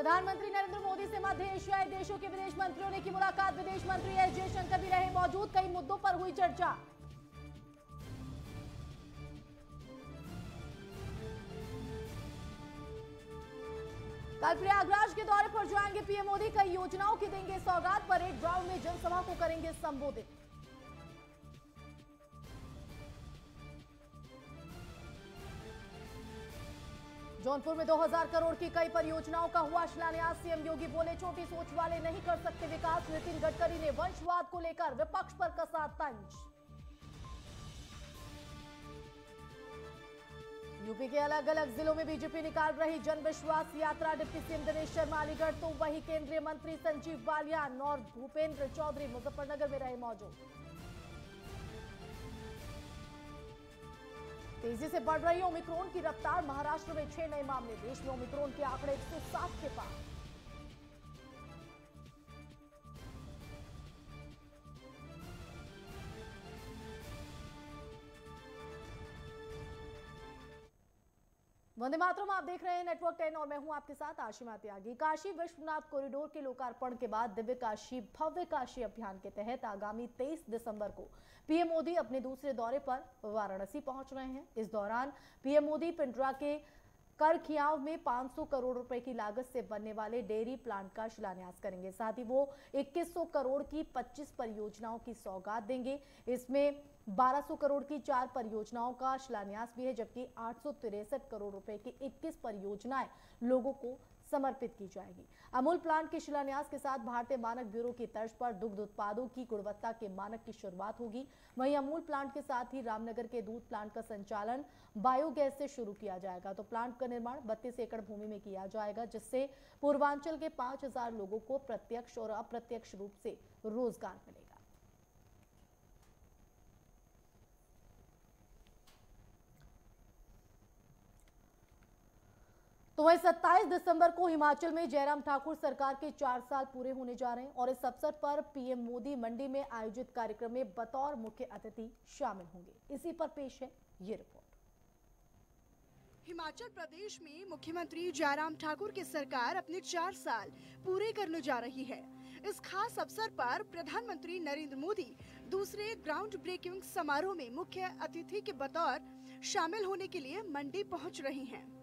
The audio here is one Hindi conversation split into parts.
प्रधानमंत्री नरेंद्र मोदी से मध्य एशियाई देशों के विदेश मंत्रियों ने की मुलाकात। विदेश मंत्री एस जयशंकर भी रहे मौजूद, कई मुद्दों पर हुई चर्चा। कल प्रयागराज के दौरे पर जाएँगे पीएम मोदी, कई योजनाओं की देंगे सौगात, परेड ग्राउंड में जनसभा को करेंगे संबोधित। जौनपुर में 2000 करोड़ की कई परियोजनाओं का हुआ शिलान्यास। सीएम योगी बोले, छोटी सोच वाले नहीं कर सकते विकास। नितिन गडकरी ने वंशवाद को लेकर विपक्ष पर कसा तंज। यूपी के अलग अलग जिलों में बीजेपी निकाल रही जन विश्वास यात्रा। डिप्टी सीएम दिनेश शर्मा, अलीगढ़ तो वही केंद्रीय मंत्री संजीव बालियान और भूपेंद्र चौधरी मुजफ्फरनगर में रहे मौजूद। तेज़ी से बढ़ रही ओमिक्रोन की रफ्तार। महाराष्ट्र में छह नए मामले, देश में ओमिक्रोन के आंकड़े एक के पार। वंदे मातरम, आप देख रहे हैं नेटवर्क टेन और मैं हूँ आपके साथ आशिमा त्यागी। काशी विश्वनाथ कॉरिडोर के लोकार्पण के बाद दिव्य काशी, भव्य काशी अभियान के तहत आगामी 23 दिसंबर को पीएम मोदी अपने दूसरे दौरे पर वाराणसी पहुँच रहे हैं। इस दौरान पीएम मोदी पिंडरा के करखियाव में 500 करोड़ रुपए की लागत से बनने वाले डेयरी प्लांट का शिलान्यास करेंगे। साथ ही वो 2100 करोड़ की 25 परियोजनाओं की सौगात देंगे। इसमें 1200 करोड़ की चार परियोजनाओं का शिलान्यास भी है, जबकि आठ करोड़ रुपए की 21 परियोजनाएँ लोगों को समर्पित की जाएगी। अमूल प्लांट के शिलान्यास के साथ भारतीय मानक ब्यूरो की तर्ज पर दुग्ध उत्पादों की गुणवत्ता के मानक की शुरुआत होगी। वहीं अमूल प्लांट के साथ ही रामनगर के दूध प्लांट का संचालन बायोगैस से शुरू किया जाएगा। तो प्लांट का निर्माण बत्तीस एकड़ भूमि में किया जाएगा, जिससे पूर्वांचल के पाँच लोगों को प्रत्यक्ष और अप्रत्यक्ष रूप से रोज़गार मिलेगा। तो वही 27 दिसंबर को हिमाचल में जयराम ठाकुर सरकार के चार साल पूरे होने जा रहे हैं और इस अवसर पर पीएम मोदी मंडी में आयोजित कार्यक्रम में बतौर मुख्य अतिथि शामिल होंगे। इसी पर पेश है ये रिपोर्ट। हिमाचल प्रदेश में मुख्यमंत्री जयराम ठाकुर की सरकार अपने चार साल पूरे करने जा रही है। इस खास अवसर पर प्रधानमंत्री नरेंद्र मोदी दूसरे ग्राउंड ब्रेकिंग समारोह में मुख्य अतिथि के बतौर शामिल होने के लिए मंडी पहुँच रही हैं।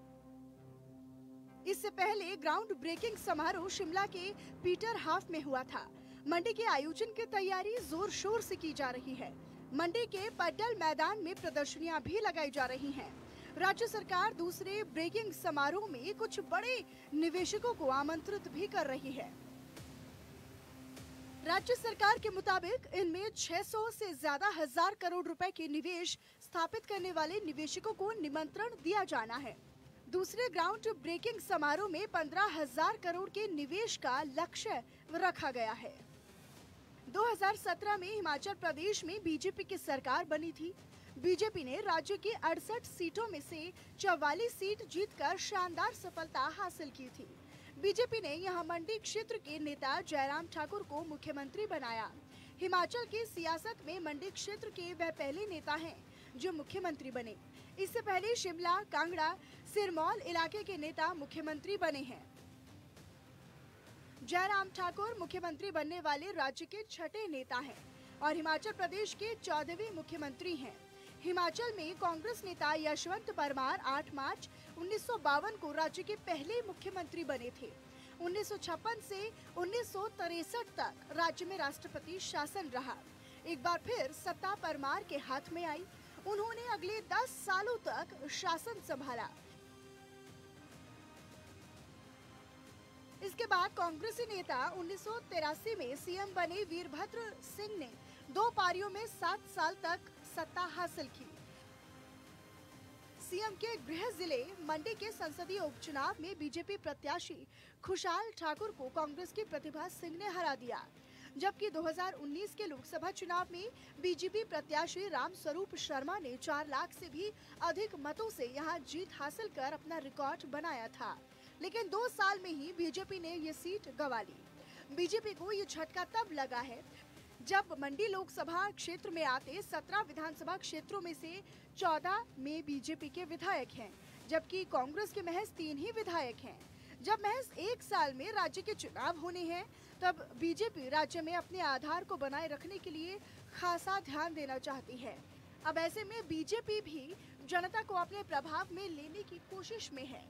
इससे पहले ग्राउंड ब्रेकिंग समारोह शिमला के पीटर हाफ़ में हुआ था। मंडी के आयोजन की तैयारी ज़ोर शोर से की जा रही है। मंडी के पड्डल मैदान में प्रदर्शनियाँ भी लगाई जा रही हैं। राज्य सरकार दूसरे ब्रेकिंग समारोह में कुछ बड़े निवेशकों को आमंत्रित भी कर रही है। राज्य सरकार के मुताबिक इनमें 600 से ज़्यादा हज़ार करोड़ रुपए के निवेश स्थापित करने वाले निवेशकों को निमंत्रण दिया जाना है। दूसरे ग्राउंड ब्रेकिंग समारोह में पंद्रह हज़ार करोड़ के निवेश का लक्ष्य रखा गया है। 2017 में हिमाचल प्रदेश में बीजेपी की सरकार बनी थी। बीजेपी ने राज्य की अड़सठ सीटों में से 44 सीट जीतकर शानदार सफलता हासिल की थी। बीजेपी ने यहाँ मंडी क्षेत्र के नेता जयराम ठाकुर को मुख्यमंत्री बनाया। हिमाचल की सियासत में मंडी क्षेत्र के वह पहले नेता हैं जो मुख्यमंत्री बने। इससे पहले शिमला, कांगड़ा सिरमौल इलाके के नेता मुख्यमंत्री बने हैं। जयराम ठाकुर मुख्यमंत्री बनने वाले राज्य के छठे नेता हैं और हिमाचल प्रदेश के चौदहवें मुख्यमंत्री हैं। हिमाचल में कांग्रेस नेता यशवंत परमार 8 मार्च उन्नीस सौ बावन को राज्य के पहले मुख्यमंत्री बने थे। 1956 से उन्नीस तक राज्य में राष्ट्रपति शासन रहा। एक बार फिर सत्ता परमार के हाथ में आई। उन्होंने अगले 10 सालों तक शासन संभाला। इसके बाद कांग्रेसी नेता उन्नीस सौ तिरासी में सीएम बने वीरभद्र सिंह ने दो पारियों में सात साल तक सत्ता हासिल की। सीएम के गृह ज़िले मंडी के संसदीय उपचुनाव में बीजेपी प्रत्याशी खुशहाल ठाकुर को कांग्रेस की प्रतिभा सिंह ने हरा दिया। जबकि 2019 के लोकसभा चुनाव में बीजेपी प्रत्याशी राम स्वरूप शर्मा ने चार लाख से भी अधिक मतों से यहाँ जीत हासिल कर अपना रिकॉर्ड बनाया था। लेकिन दो साल में ही बीजेपी ने ये सीट गवा ली। बीजेपी को ये झटका तब लगा है जब मंडी लोकसभा क्षेत्र में आते 17 विधानसभा क्षेत्रों में से 14 में बीजेपी के विधायक हैं, जबकि कांग्रेस के महज तीन ही विधायक हैं। जब महज एक साल में राज्य के चुनाव होने हैं तब बीजेपी राज्य में अपने आधार को बनाए रखने के लिए खासा ध्यान देना चाहती है। अब ऐसे में बीजेपी भी जनता को अपने प्रभाव में लेने की कोशिश में है।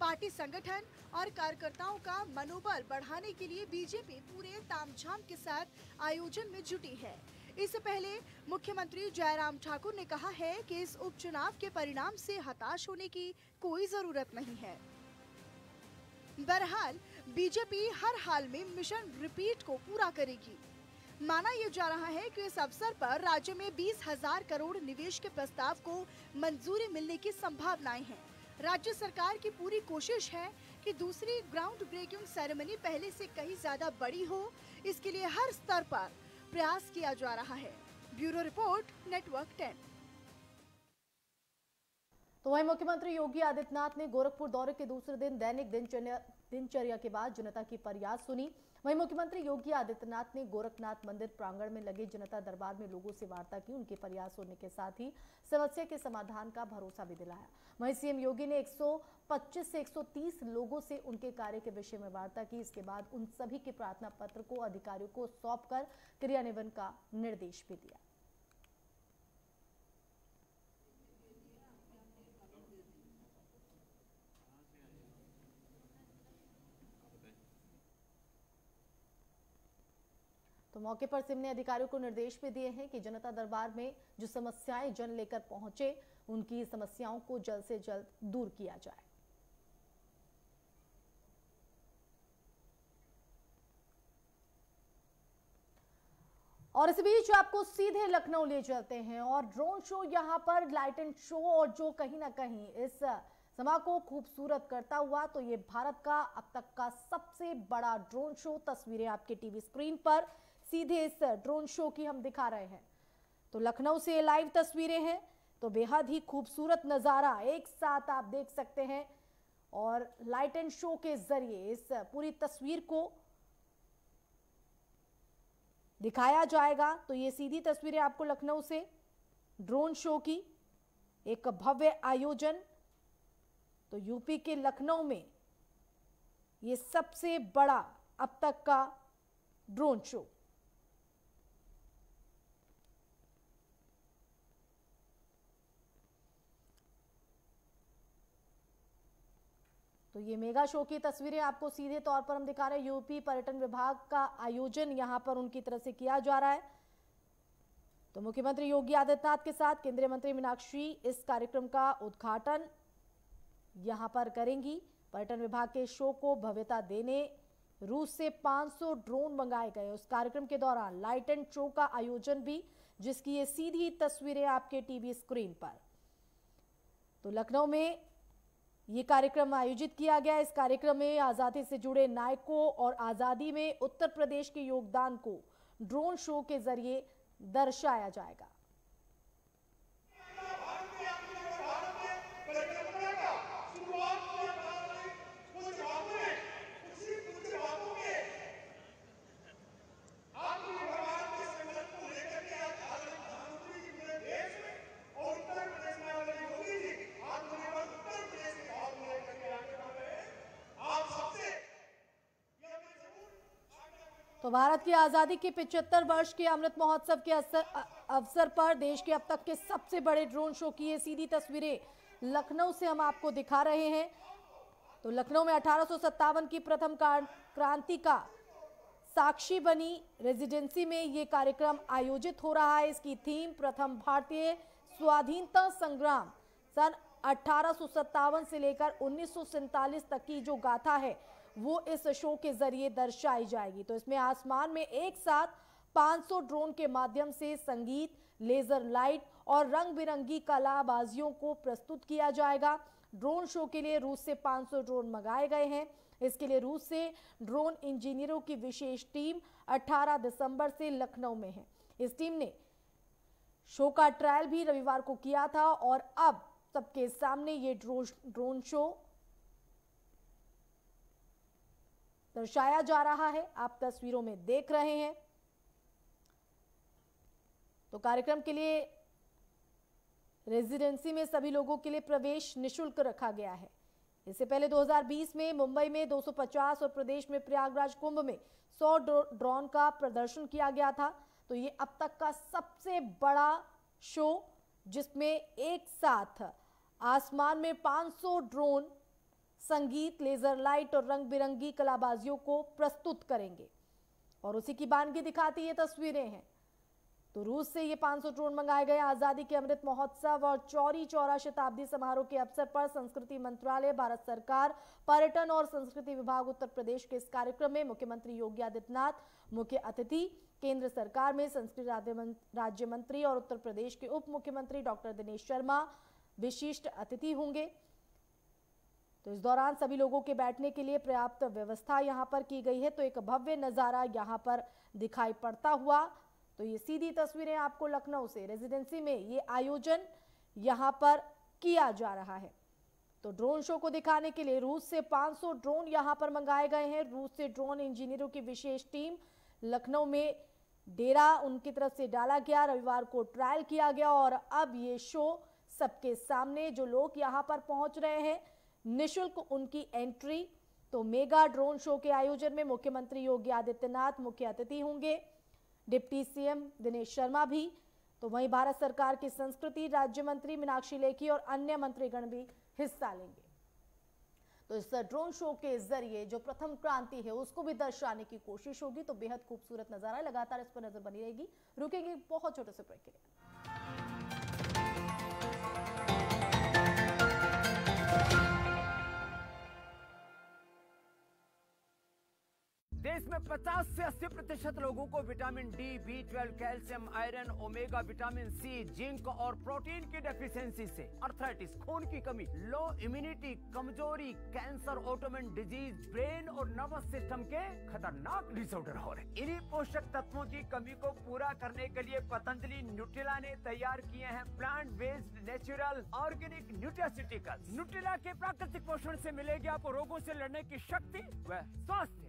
पार्टी संगठन और कार्यकर्ताओं का मनोबल बढ़ाने के लिए बीजेपी पूरे तामझाम के साथ आयोजन में जुटी है। इससे पहले मुख्यमंत्री जयराम ठाकुर ने कहा है कि इस उपचुनाव के परिणाम से हताश होने की कोई ज़रूरत नहीं है। बहरहाल, बीजेपी हर हाल में मिशन रिपीट को पूरा करेगी। माना यह जा रहा है कि इस अवसर पर राज्य में बीस हज़ार करोड़ निवेश के प्रस्ताव को मंजूरी मिलने की संभावनाएँ हैं। राज्य सरकार की पूरी कोशिश है कि दूसरी ग्राउंड ब्रेकिंग सेरेमनी पहले से कहीं ज़्यादा बड़ी हो। इसके लिए हर स्तर पर प्रयास किया जा रहा है। ब्यूरो रिपोर्ट नेटवर्क टेन तो वहीं मुख्यमंत्री योगी आदित्यनाथ ने गोरखपुर दौरे के दूसरे दिन दैनिक दिनचर्या दिनचर्या के बाद जनता की फरियाद सुनी। वहीं मुख्यमंत्री योगी आदित्यनाथ ने गोरखनाथ मंदिर प्रांगण में लगे जनता दरबार में लोगों से वार्ता की, उनके प्रयास होने के साथ ही समस्या के समाधान का भरोसा भी दिलाया। वहीं सीएम योगी ने 125 से 130 लोगों से उनके कार्य के विषय में वार्ता की। इसके बाद उन सभी के प्रार्थना पत्र को अधिकारियों को सौंपकर क्रियान्वयन का निर्देश भी दिया। तो मौके पर सिम ने अधिकारियों को निर्देश भी दिए हैं कि जनता दरबार में जो समस्याएँ जन लेकर पहुँचे, उनकी समस्याओं को जल्द से जल्द दूर किया जाए। और इस बीच आपको सीधे लखनऊ ले चलते हैं और ड्रोन शो यहाँ पर लाइट एंड शो और जो कहीं ना कहीं इस समा को खूबसूरत करता हुआ तो ये भारत का अब तक का सबसे बड़ा ड्रोन शो, तस्वीरें आपके टीवी स्क्रीन पर सीधे इस ड्रोन शो की हम दिखा रहे हैं। तो लखनऊ से लाइव तस्वीरें हैं तो बेहद ही खूबसूरत नज़ारा एक साथ आप देख सकते हैं। और लाइट एंड शो के ज़रिए इस पूरी तस्वीर को दिखाया जाएगा। तो ये सीधी तस्वीरें आपको लखनऊ से, ड्रोन शो की एक भव्य आयोजन। तो यूपी के लखनऊ में ये सबसे बड़ा अब तक का ड्रोन शो। तो ये मेगा शो की तस्वीरें आपको सीधे तौर पर हम दिखा रहे हैं। यूपी पर्यटन विभाग का आयोजन यहाँ पर उनकी तरफ़ से किया जा रहा है। तो मुख्यमंत्री योगी आदित्यनाथ के साथ केंद्रीय मंत्री मीनाक्षी इस कार्यक्रम का उद्घाटन यहाँ पर करेंगी। पर्यटन विभाग के शो को भव्यता देने, रूस से 500 ड्रोन मंगाए गए। उस कार्यक्रम के दौरान लाइट एंड शो का आयोजन भी, जिसकी ये सीधी तस्वीरें आपके टीवी स्क्रीन पर। तो लखनऊ में ये कार्यक्रम आयोजित किया गया। इस कार्यक्रम में आज़ादी से जुड़े नायकों और आज़ादी में उत्तर प्रदेश के योगदान को ड्रोन शो के ज़रिए दर्शाया जाएगा। भारत की आज़ादी के 75 वर्ष के अमृत महोत्सव के अवसर पर देश के अब तक के सबसे बड़े ड्रोन शो की ये सीधी तस्वीरें लखनऊ से हम आपको दिखा रहे हैं। तो लखनऊ में अठारह की प्रथम क्रांति का साक्षी बनी रेजिडेंसी में ये कार्यक्रम आयोजित हो रहा है। इसकी थीम प्रथम भारतीय स्वाधीनता संग्राम सन अठारह से लेकर उन्नीस सौ सैंतालीस तक की जो गाथा है वो इस शो के ज़रिए दर्शाई जाएगी। तो इसमें आसमान में एक साथ 500 ड्रोन के माध्यम से संगीत, लेजर लाइट और रंग बिरंगी कलाबाजियों को प्रस्तुत किया जाएगा। ड्रोन शो के लिए रूस से 500 ड्रोन मंगाए गए हैं। इसके लिए रूस से ड्रोन इंजीनियरों की विशेष टीम 18 दिसंबर से लखनऊ में है। इस टीम ने शो का ट्रायल भी रविवार को किया था और अब सबके सामने ये ड्रोन ड्रोन शो दर्शाया जा रहा है, आप तस्वीरों में देख रहे हैं। तो कार्यक्रम के लिए, रेजिडेंसी में सभी लोगों के लिए प्रवेश निशुल्क रखा गया है। इससे पहले 2020 में, मुंबई में 250 और प्रदेश में प्रयागराज कुंभ में 100 ड्रोन का प्रदर्शन किया गया था। तो ये अब तक का सबसे बड़ा शो, जिसमें एक साथ आसमान में 500 ड्रोन संगीत, लेजर लाइट और रंग बिरंगी कलाबाजियों को प्रस्तुत करेंगे। और उसी की बानगी दिखाती ये तस्वीरें हैं। तो रूस से ये 500 ड्रोन मंगाए गए आज़ादी के अमृत महोत्सव और चौरी चौरा शताब्दी समारोह के अवसर पर संस्कृति मंत्रालय, भारत सरकार, पर्यटन और संस्कृति विभाग, उत्तर प्रदेश के इस कार्यक्रम में मुख्यमंत्री योगी आदित्यनाथ, मुख्य अतिथि, केंद्र सरकार में संस्कृति राज्य मंत्री और उत्तर प्रदेश के उप मुख्यमंत्री डॉक्टर दिनेश शर्मा, विशिष्ट अतिथि होंगे। तो इस दौरान सभी लोगों के बैठने के लिए पर्याप्त व्यवस्था यहाँ पर की गई है। तो एक भव्य नज़ारा यहाँ पर दिखाई पड़ता हुआ। तो ये सीधी तस्वीरें आपको लखनऊ से रेजिडेंसी में ये आयोजन यहाँ पर किया जा रहा है। तो ड्रोन शो को दिखाने के लिए रूस से 500 ड्रोन यहाँ पर मंगाए गए हैं। रूस से ड्रोन इंजीनियरों की विशेष टीम लखनऊ में डेरा उनकी तरफ़ से डाला गया। रविवार को ट्रायल किया गया और अब ये शो सबके सामने जो लोग यहाँ पर पहुँच रहे हैं निशुल्क उनकी एंट्री तो मेगा ड्रोन शो के आयोजन में मुख्यमंत्री योगी आदित्यनाथ मुख्य अतिथि होंगे। डिप्टी सीएम दिनेश शर्मा भी तो वहीं भारत सरकार की संस्कृति, राज्य मंत्री मीनाक्षी लेखी और अन्य मंत्रीगण भी हिस्सा लेंगे। तो इस ड्रोन शो के ज़रिए जो प्रथम क्रांति है, उसको भी दर्शाने की कोशिश होगी तो बेहद खूबसूरत नज़ारा लगातार इस पर नज़र बनी रहेगी। रुकेंगे, बहुत छोटे से ब्रेक के 50 से 80 प्रतिशत लोगों को vitamin D, B twelve, calcium, iron, omega, vitamin C, zinc और प्रोटीन की डेफिशिएंसी से अर्थराइटिस खून की कमी लो इम्यूनिटी कमज़ोरी कैंसर ऑटोमिन डिज़ीज़ ब्रेन और नर्वस सिस्टम के खतरनाक डिसऑर्डर हो रहे इन्हीं पोषक तत्वों की कमी को पूरा करने के लिए पतंजलि न्यूट्रिला ने तैयार किए हैं plant based natural organic nutraceutical Nutrila के प्राकृतिक पोषण से मिलेगी आपको रोगों से लड़ने की शक्ति व स्वास्थ्य।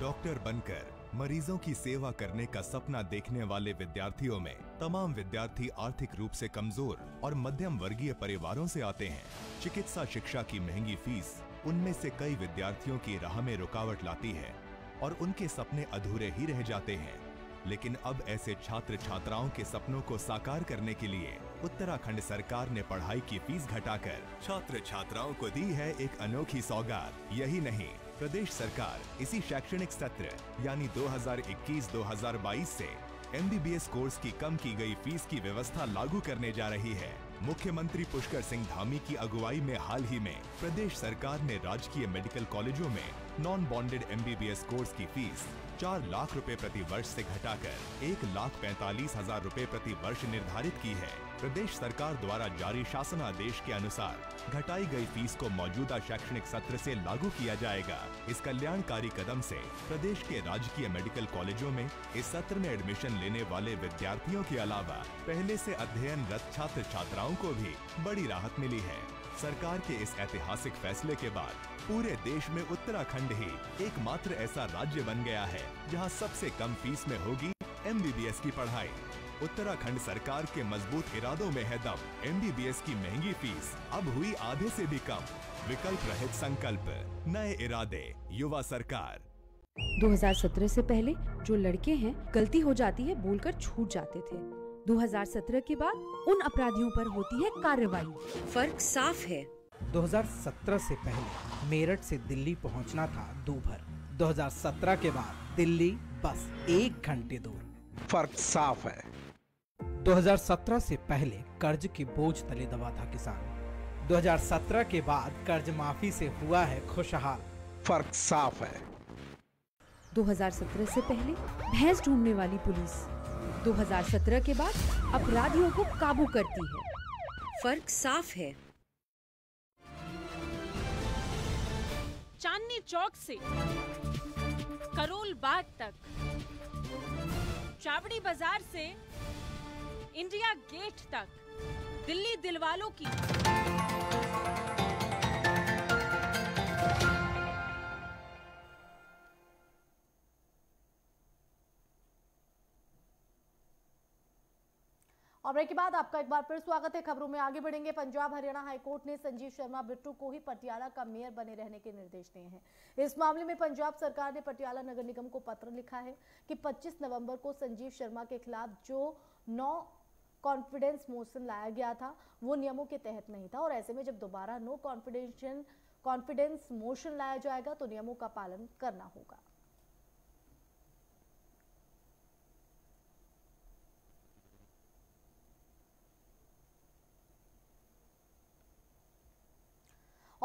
डॉक्टर बनकर मरीजों की सेवा करने का सपना देखने वाले विद्यार्थियों में तमाम विद्यार्थी आर्थिक रूप से कमज़ोर और मध्यम वर्गीय परिवारों से आते हैं। चिकित्सा शिक्षा की महँगी फ़ीस उनमें से कई विद्यार्थियों की राह में रुकावट लाती है और उनके सपने अधूरे ही रह जाते हैं। लेकिन अब ऐसे छात्र छात्राओं के सपनों को साकार करने के लिए उत्तराखंड सरकार ने पढ़ाई की फ़ीस घटाकर छात्र छात्राओं को दी है एक अनोखी सौगात। यही नहीं प्रदेश सरकार इसी शैक्षणिक सत्र, यानी 2021-2022 से एमबीबीएस कोर्स की कम की गई फ़ीस की व्यवस्था लागू करने जा रही है। मुख्यमंत्री पुष्कर सिंह धामी की अगुवाई में हाल ही में प्रदेश सरकार ने राजकीय मेडिकल कॉलेजों में नॉन बॉन्डेड एमबीबीएस कोर्स की फ़ीस चार लाख रुपए प्रति वर्ष से घटाकर एक लाख पैंतालीस हज़ार रूपए प्रति वर्ष निर्धारित की है। प्रदेश सरकार द्वारा जारी शासन आदेश के अनुसार घटाई गई फ़ीस को मौजूदा शैक्षणिक सत्र से लागू किया जाएगा। इस कल्याणकारी कदम से प्रदेश के राजकीय मेडिकल कॉलेजों में इस सत्र में एडमिशन लेने वाले विद्यार्थियों के अलावा पहले से अध्ययनरत छात्र छात्राओं को भी बड़ी राहत मिली है। सरकार के इस ऐतिहासिक फैसले के बाद पूरे देश में उत्तराखंड ही एकमात्र ऐसा राज्य बन गया है, जहाँ सबसे कम फ़ीस में होगी एमबीबीएस की पढ़ाई। उत्तराखंड सरकार के मज़बूत इरादों में है दम एमबीबीएस की महँगी फ़ीस अब हुई आधे से भी कम। विकल्प रहित संकल्प, नए इरादे, युवा सरकार। 2017 से पहले जो लड़के हैं, गलती हो जाती है, बोलकर छूट जाते थे। 2017 के बाद उन अपराधियों पर होती है कार्रवाई। फ़र्क साफ़ है। 2017 से पहले मेरठ से दिल्ली पहुँचना था दोपहर। 2017 के बाद दिल्ली बस एक घंटे दूर। फ़र्क साफ़ है। 2017 से पहले कर्ज के बोझ तले दबा था किसान। 2017 के बाद कर्ज माफ़ी से हुआ है खुशहाल। फ़र्क साफ़ है। 2017 से पहले भैंस ढूँढने वाली पुलिस। 2017 के बाद अपराधियों को काबू करती है। फ़र्क साफ़ है। चांदनी चौक से करोल बाग तक। चावड़ी बाज़ार से इंडिया गेट तक। दिल्ली दिलवालों की और ब्रेक के बाद आपका एक बार फिर स्वागत है। खबरों में आगे बढ़ेंगे। पंजाब हरियाणा हाईकोर्ट ने संजीव शर्मा बिट्टू को ही पटियाला का मेयर बने रहने के निर्देश दिए हैं। इस मामले में पंजाब सरकार ने पटियाला नगर निगम को पत्र लिखा है कि 25 नवंबर को संजीव शर्मा के खिलाफ जो नो कॉन्फिडेंस मोशन लाया गया था, वो नियमों के तहत नहीं था। और ऐसे में जब दोबारा नो कॉन्फिडेंशियल कॉन्फिडेंस मोशन लाया जाएगा तो नियमों का पालन करना होगा।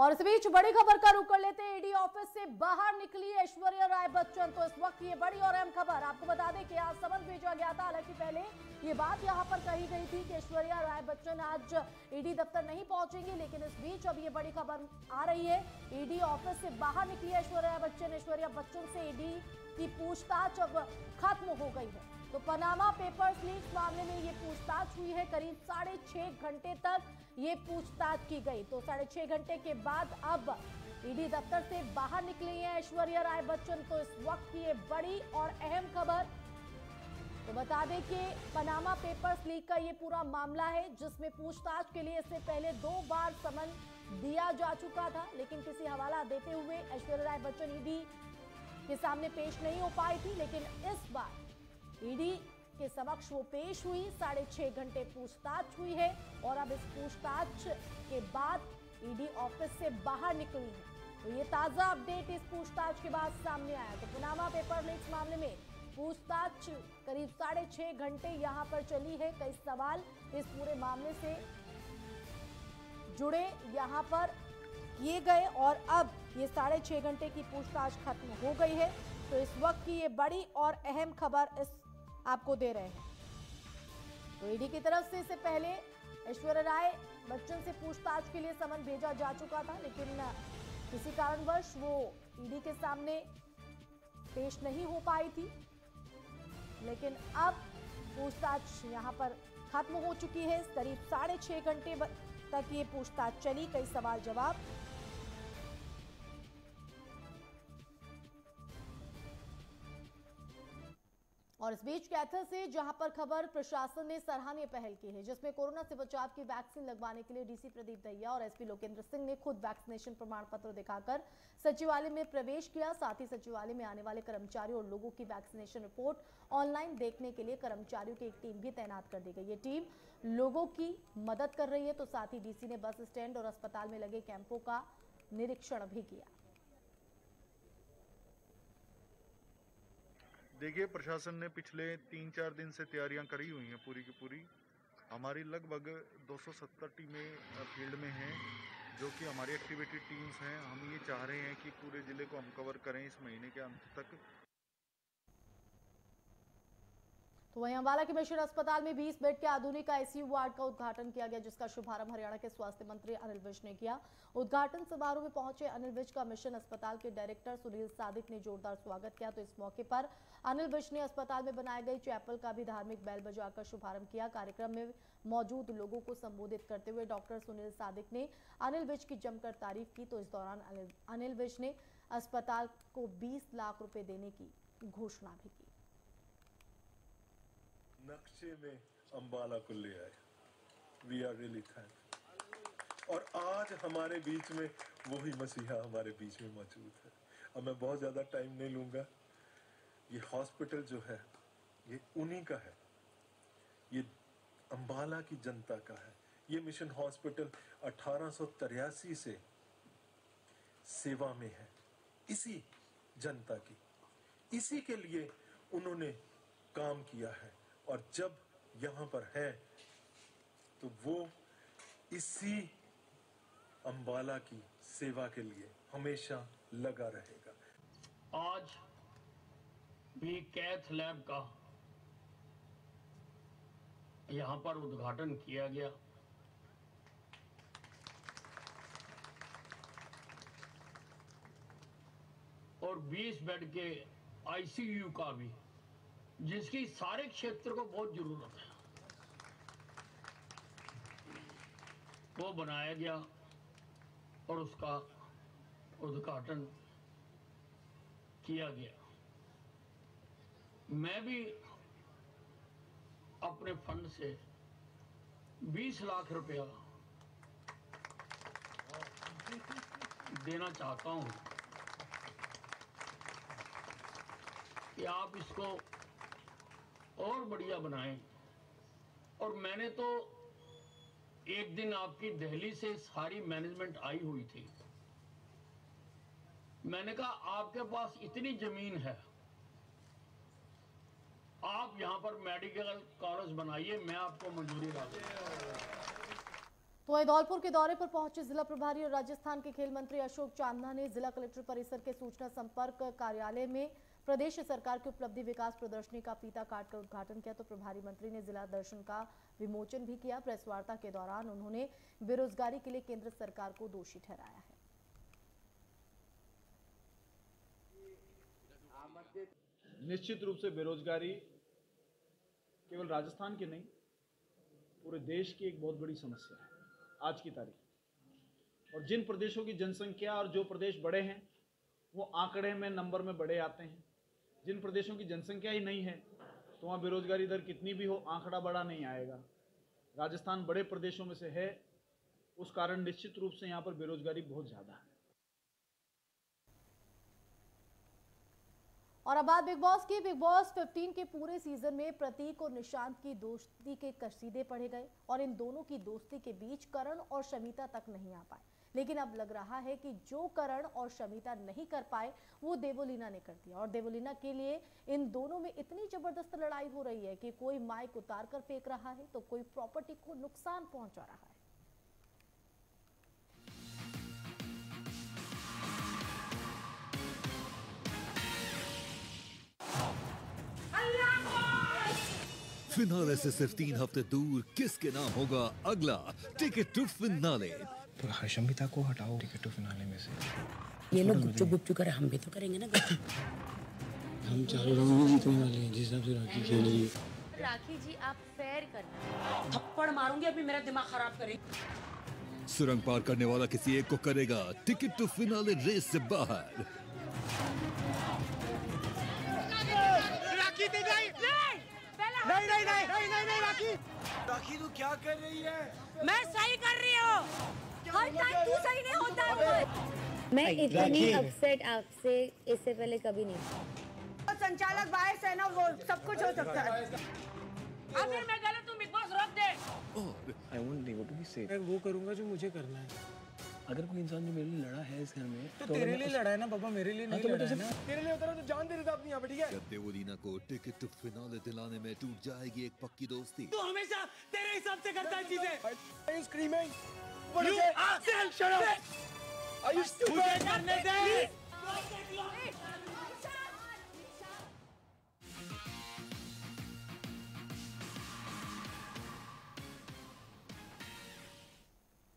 और इस बीच बड़ी खबर का रुख कर लेते हैं ईडी ऑफ़िस से बाहर निकली ऐश्वर्या राय बच्चन। तो इस वक्त ये बड़ी और अहम खबर। आपको बता दें कि आज समन भेजा गया था। हालाँकि पहले ये बात यहाँ पर कही गई थी कि ऐश्वर्या राय बच्चन आज ईडी दफ्तर नहीं पहुंचेंगी, लेकिन इस बीच अब ये बड़ी खबर आ रही है। ईडी ऑफ़िस से बाहर निकली ऐश्वर्या राय बच्चन। ऐश्वर्या बच्चन से ईडी की पूछताछ अब खत्म हो गई है। तो पनामा पेपर्स लीक मामले में ये पूछताछ हुई है। करीब साढ़े छह घंटे तक ये पूछताछ की गई। तो साढ़े छह घंटे के बाद अब ईडी दफ्तर से बाहर निकली है ऐश्वर्या राय बच्चन। तो इस वक्त की ये बड़ी और अहम खबर। तो बता दें कि पनामा पेपर्स लीक का ये पूरा मामला है, जिसमें पूछताछ के लिए इससे पहले दो बार समन दिया जा चुका था, लेकिन किसी हवाला देते हुए ऐश्वर्या राय बच्चन ईडी के सामने पेश नहीं हो पाई थी, लेकिन इस ईडी के समक्ष वो पेश हुई, साढ़े छह घंटे पूछताछ हुई है और अब इस पूछताछ के बाद ईडी ऑफ़िस से बाहर निकली है। तो ये ताज़ा अपडेट इस पूछताछ के बाद सामने आया। तो पुनामा पेपर लीक्स मामले में पूछताछ करीब साढ़े छह घंटे यहाँ पर चली है। कई सवाल इस पूरे मामले से जुड़े यहाँ पर किए गए और अब ये साढ़े छह घंटे की पूछताछ खत्म हो गई है। तो इस वक्त की ये बड़ी और अहम खबर इस आपको दे रहे हैं। तो ईडी की तरफ़ से इससे पहले ऐश्वर्या राय बच्चन से पूछताछ के लिए समन भेजा जा चुका था, लेकिन किसी कारणवश वो ईडी के सामने पेश नहीं हो पाई थी। लेकिन अब पूछताछ यहाँ पर खत्म हो चुकी है। करीब साढ़े छह घंटे तक ये पूछताछ चली। कई सवाल जवाब और इस बीच कैथल से जहाँ पर खबर प्रशासन ने सराहनीय पहल की है, जिसमें कोरोना से बचाव की वैक्सीन लगवाने के लिए डीसी प्रदीप दैया और एसपी लोकेंद्र सिंह ने खुद वैक्सीनेशन प्रमाण पत्र दिखाकर सचिवालय में प्रवेश किया। साथ ही सचिवालय में आने वाले कर्मचारियों और लोगों की वैक्सीनेशन रिपोर्ट ऑनलाइन देखने के लिए कर्मचारियों की एक टीम भी तैनात कर दी गई। ये टीम लोगों की मदद कर रही है तो साथ ही डीसी ने बस स्टैंड और अस्पताल में लगे कैंपों का निरीक्षण भी किया। देखिए, प्रशासन ने पिछले तीन चार दिन से तैयारियाँ करी हुई हैं पूरी की पूरी। हमारी लगभग 270 टीमें फ़ील्ड में हैं, जो कि हमारी एक्टिविटी टीम्स हैं। हम ये चाह रहे हैं कि पूरे ज़िले को हम कवर करें इस महीने के अंत तक। तो वहीं अम्बाला के मिशन अस्पताल में 20 बेड के आधुनिक आईसीयू वार्ड का उद्घाटन किया गया, जिसका शुभारंभ हरियाणा के स्वास्थ्य मंत्री अनिल विज ने किया। उद्घाटन समारोह में पहुँचे अनिल विज का मिशन अस्पताल के डायरेक्टर सुनील सादिक ने जोरदार स्वागत किया। तो इस मौके पर अनिल विज ने अस्पताल में बनाई गई चैपल का भी धार्मिक बैल बजाकर शुभारंभ किया। कार्यक्रम में मौजूद लोगों को संबोधित करते हुए डॉक्टर सुनील सादिक ने अनिल विज की जमकर तारीफ़ की। तो इस दौरान अनिल विज ने अस्पताल को बीस लाख रुपए देने की घोषणा भी की। नक्शे में अंबाला को ले आए। वी आर रियली थैंक और आज हमारे बीच में वही मसीहा हमारे बीच में मौजूद है। अब मैं बहुत ज़्यादा टाइम नहीं लूँगा। ये हॉस्पिटल जो है, ये उन्हीं का है। ये अंबाला की जनता का है। ये मिशन हॉस्पिटल अठारह से सेवा में है। इसी जनता की। इसी के लिए उन्होंने काम किया है। और जब यहाँ पर है तो वो इसी अंबाला की सेवा के लिए हमेशा लगा रहेगा। आज भी कैथ लैब का यहाँ पर उद्घाटन किया गया। और 20 बेड के आईसीयू का भी जिसकी सारे क्षेत्र को बहुत ज़रूरत है। वो बनाया गया और उसका उद्घाटन किया गया। मैं भी अपने फंड से बीस लाख रुपया देना चाहता हूँ। कि आप इसको और बढ़िया बनाएँ। और मैंने तो एक दिन आपकी दिल्ली से सारी मैनेजमेंट आई हुई थी। मैंने कहा, आपके पास इतनी ज़मीन है। आप यहाँ पर मेडिकल कॉलेज बनाइए, मैं आपको मंजूरी ला तो धौलपुर के दौरे पर पहुँचे जिला प्रभारी और राजस्थान के खेल मंत्री अशोक चांदना ने जिला कलेक्टर परिसर के सूचना संपर्क कार्यालय में प्रदेश सरकार की उपलब्धि विकास प्रदर्शनी का फीता काटकर उद्घाटन किया तो प्रभारी मंत्री ने जिला दर्शन का विमोचन भी किया। प्रेस वार्ता के दौरान उन्होंने बेरोजगारी के लिए केंद्र सरकार को दोषी ठहराया है। निश्चित रूप से बेरोजगारी केवल राजस्थान की नहीं, पूरे देश की एक बहुत बड़ी समस्या है आज की तारीख। और जिन प्रदेशों की जनसंख्या और जो प्रदेश बड़े हैं, वो आंकड़े में, नंबर में बड़े आते हैं। जिन प्रदेशों की जनसंख्या ही नहीं है तो वहाँ बेरोजगारी दर कितनी भी हो, आंकड़ा बड़ा नहीं आएगा। राजस्थान बड़े प्रदेशों में से है, उस कारण निश्चित रूप से यहाँ पर बेरोजगारी बहुत ज़्यादा है। और अब बात बिग बॉस की, बिग बॉस 15 के पूरे सीज़न में प्रतीक और निशांत की दोस्ती के कसीदे पढ़े गए और इन दोनों की दोस्ती के बीच करण और शमिता तक नहीं आ पाए। लेकिन अब लग रहा है कि जो करण और शमिता नहीं कर पाए, वो देवोलीना ने कर दिया। और देवोलीना के लिए इन दोनों में इतनी ज़बरदस्त लड़ाई हो रही है कि कोई माइक उतार कर फेंक रहा है तो कोई प्रॉपर्टी को नुकसान पहुँचा रहा है। फिनाले से सिर्फ़ तीन हफ़्ते दूर किसके नाम होगा अगला टिकट टू फिनाले। तो हर्षमिता को हटाओ। टिकट टू फिनाले में से। ये लोग गुपचुप गुपचुप करे हम भी तो करेंगे ना हम चारों राउंड भी जीतने वाले हैं जिस हिसाब से राखी खेल रही है। राखी जी आप फेयर कर थप्पड़ मारूँगी अभी मेरा दिमाग खराब करे सुरंग पार करने वाला किसी एक को करेगा। टिकट टू फिनाले रेस से बाहर। राखी दे नहीं। नहीं नहीं नहीं नहीं नहीं राखी। राखी तू क्या कर रही है? मैं सही कर रही हूँ। हर टाइम तू सही नहीं होता है मैं इतनी अपसेट आपसे इससे पहले कभी नहीं तो संचालक बाहर से ना वो सब कुछ हो सकता है। अगर मैं गलत हूँ बिग बॉस रोक दे। I want Devo to be safe मैं वो करूँगा जो मुझे करना है। अगर कोई इंसान जो मेरे लिए लड़ा है इस घर में तो तेरे लिए लड़ा है ना पापा मेरे लिए नहीं तो लड़ा है ना। तेरे लिए उतरा तो जान दे रहा अपनी यहाँ पे ठीक है? देवोलीना को टिकट टू फिनाले दिलाने में टूट जाएगी एक पक्की दोस्ती। तू हमेशा तेरे हिसाब से करता है चीज़ें। Are you screaming? What You is are- Still, shut up! Are you stupid? मुझे करने दे।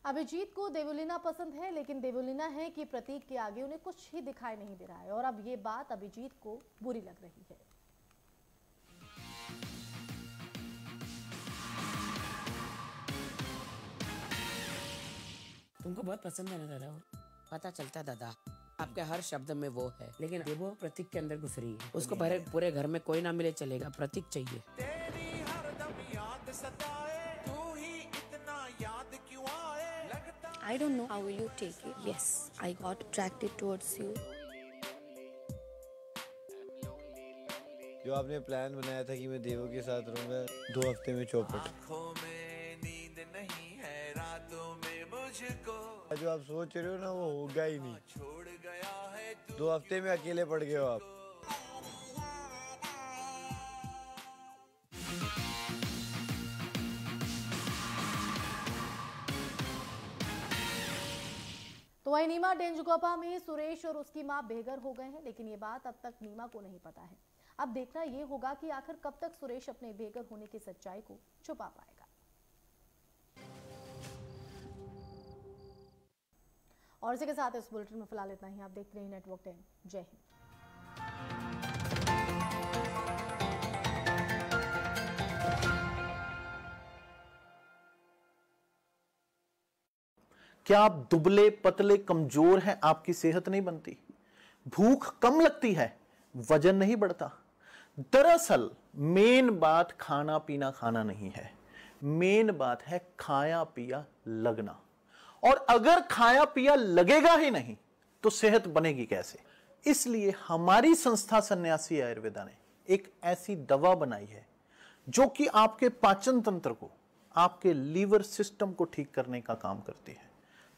अभिजीत को देवोलीना पसंद है लेकिन देवोलीना है कि प्रतीक के आगे उन्हें कुछ ही दिखाई नहीं दे रहा है और अब ये बात अभिजीत को बुरी लग रही है तुमको बहुत पसंद है ना दादा? वो पता चलता है दादा। आपके हर शब्द में वो है। लेकिन ये वो प्रतीक के अंदर घुस रही है। उसको पूरे पूरे घर में कोई ना मिले चलेगा। प्रतीक चाहिए। I don't know how will you take it. Yes, I got attracted towards you. जो आपने प्लान बनाया था कि मैं देवो के साथ रहूँगा दो हफ़्ते में चौपट। जो आप सोच रहे हो ना, वो होगा ही नहीं। छोड़ गया है दो हफ़्ते में अकेले पड़ गए हो आप। तो वही नीमा डेंजगोपा में सुरेश और उसकी माँ बेघर हो गए हैं, लेकिन ये बात अब तक नीमा को नहीं पता है। अब देखना ये होगा कि आखिर कब तक सुरेश अपने बेघर होने की सच्चाई को छुपा पाएगा। और इसी के साथ इस बुलेटिन में फ़िलहाल इतना ही। आप देखते रहिए नेटवर्क टेन जय हिंद। क्या आप दुबले पतले कमज़ोर हैं? आपकी सेहत नहीं बनती। भूख कम लगती है, वज़न नहीं बढ़ता। दरअसल, मेन बात खाना पीना खाना नहीं है। मेन बात है खाया पिया लगना। और अगर खाया पिया लगेगा ही नहीं तो सेहत बनेगी कैसे? इसलिए हमारी संस्था सन्यासी आयुर्वेदा ने एक ऐसी दवा बनाई है, जो कि आपके पाचन तंत्र को, आपके लीवर सिस्टम को ठीक करने का काम करती है।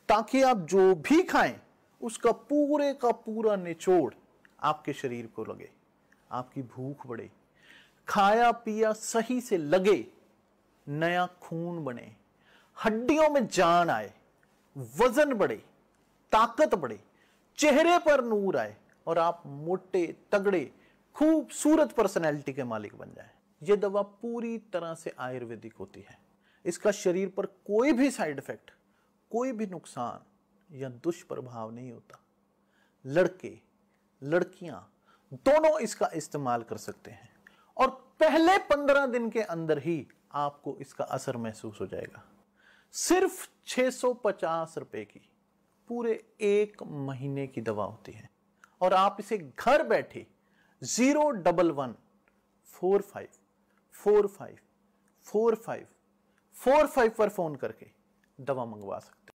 ताकि आप जो भी खाएँ, उसका पूरे का पूरा निचोड़ आपके शरीर को लगे, आपकी भूख बढ़े, खाया पिया सही से लगे, नया खून बने, हड्डियों में जान आए वज़न बढ़े, ताकत बढ़े, चेहरे पर नूर आए और आप मोटे, तगड़े, खूबसूरत पर्सनैलिटी के मालिक बन जाए। ये दवा पूरी तरह से आयुर्वेदिक होती है। इसका शरीर पर कोई भी साइड इफ़ेक्ट कोई भी नुकसान या दुष्प्रभाव नहीं होता। लड़के, लड़कियाँ दोनों इसका इस्तेमाल कर सकते हैं और पहले पंद्रह दिन के अंदर ही आपको इसका असर महसूस हो जाएगा। सिर्फ़ 650 रुपए की पूरे एक महीने की दवा होती है। और आप इसे घर बैठे zero double one four five four five four five four five पर फ़ोन करके दवा मंगवा सकते